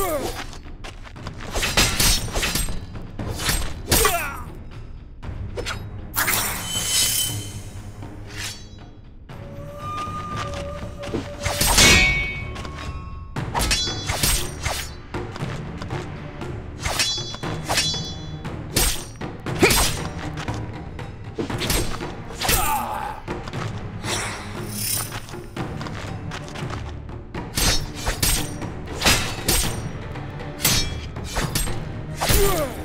Ugh! 殿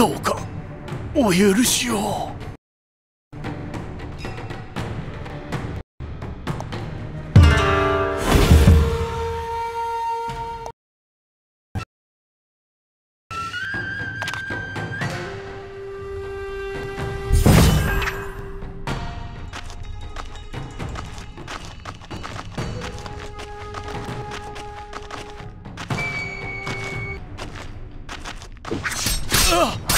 どうかお許しを。殿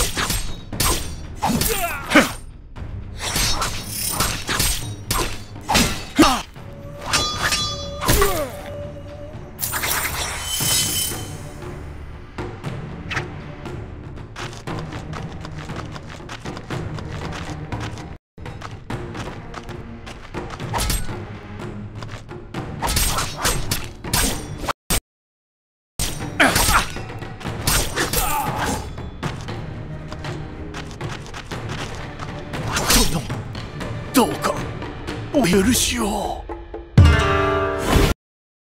お許しを。